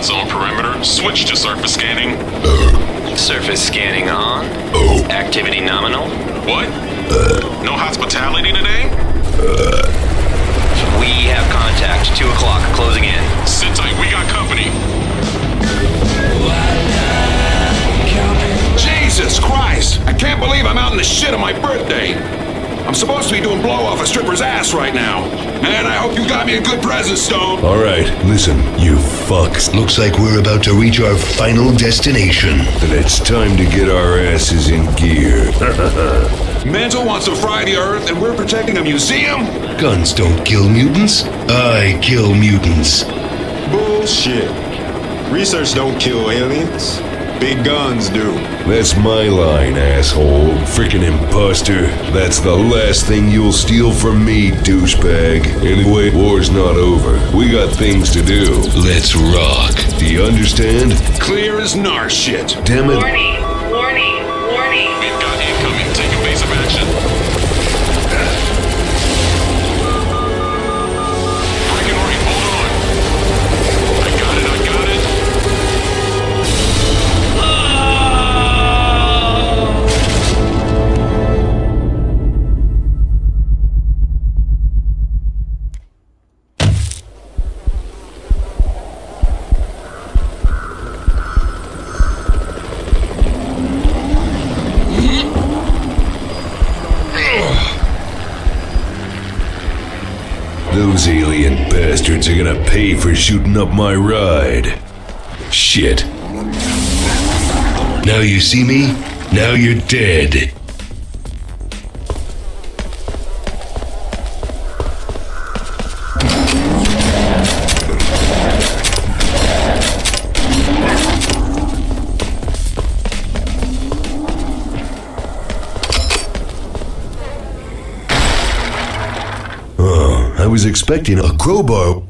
Hot's own perimeter. Switch to surface scanning. Surface scanning on. Oh. Activity nominal. What? No hospitality today? We have contact. 2 o'clock. Closing in. Sit tight. We got company. Jesus Christ! I can't believe I'm out in the shit on my birthday! I'm supposed to be doing blow off a stripper's ass right now. Man, I hope you got me a good present, Stone. All right, listen, you fucks. Looks like we're about to reach our final destination. Then it's time to get our asses in gear. Mental wants to fry the earth, and we're protecting a museum? Guns don't kill mutants. I kill mutants. Bullshit. Research don't kill aliens. Big guns do. That's my line, asshole. Frickin' imposter. That's the last thing you'll steal from me, douchebag. Anyway, war's not over. We got things to do. Let's rock. Do you understand? Clear as nar shit. Damn it. Warning, warning, Those alien bastards are gonna pay for shooting up my ride. Shit. Now you see me? Now you're dead. I was expecting a crowbar